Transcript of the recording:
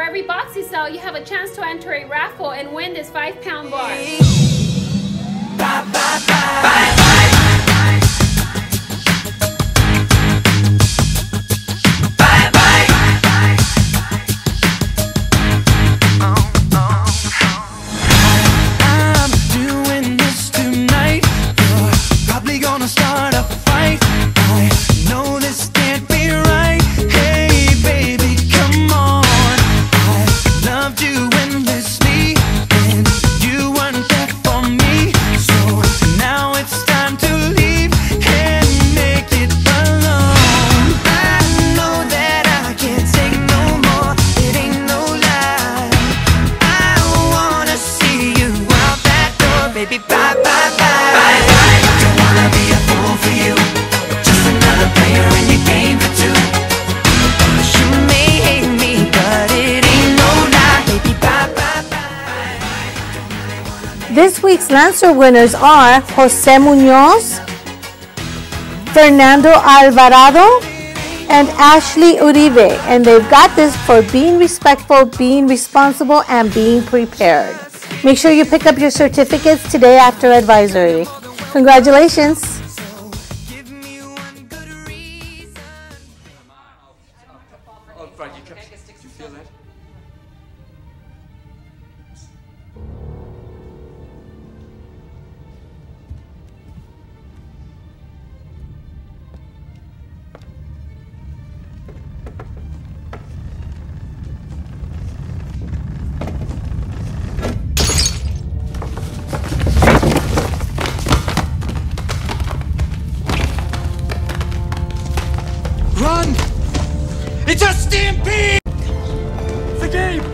every box you sell, you have a chance to enter a raffle and win this five pound bar. Bye, This week's Lancer winners are Jose Munoz, Fernando Alvarado, and Ashley Uribe. And they've got this for being respectful, being responsible, and being prepared. Make sure you pick up your certificates today after advisory. Congratulations! Oh, you kept, you feel that? It's a stampede! It's a game!